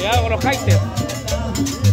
Cuidado con los.